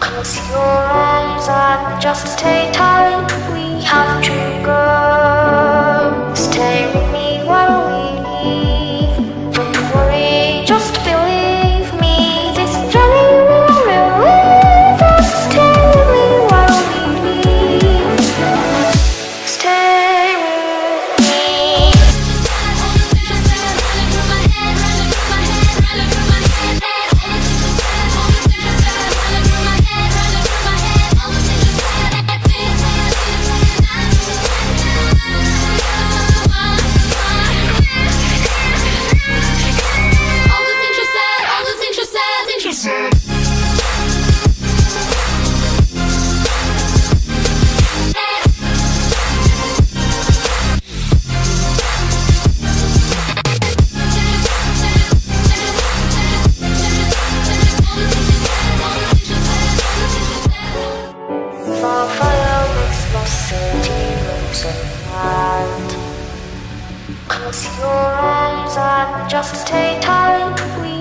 Close your arms and just stay tight. We have to go. Close your arms and just stay tight.